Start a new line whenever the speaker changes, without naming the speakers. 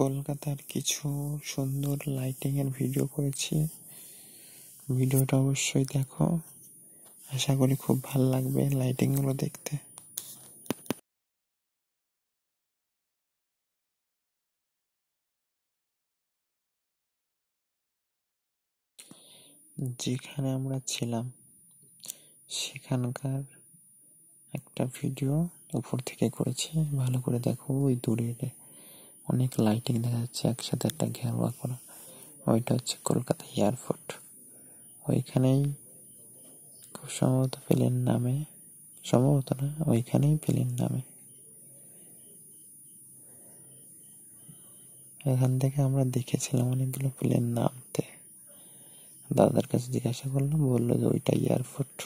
কলকাতার কিছু সুন্দর লাইটিং এর ভিডিও করেছি। ভিডিওটা অবশ্যই দেখো। আশা করি খুব ভালো লাগবে লাইটিংগুলো দেখতে। যেখানে আমরা ছিলাম, সেখানকার একটা ভিডিও উপর থেকে করেছি। ভালো করে দেখো, ওই দূরে অনেক লাইটিং দেখা যাচ্ছে, একসাথে একটা ঘেরোয়া করা। ওইটা হচ্ছে কলকাতা এয়ারপোর্ট ওইখানেই খুব সম্ভবত প্লেন নামে, সম্ভবত না, ওইখানেই প্লেন নামে। এখান থেকে আমরা দেখেছিলাম অনেকগুলো প্লেন নামতে। দাদার কাছে জিজ্ঞাসা করলাম, বলল যে ওইটা এয়ারপোর্ট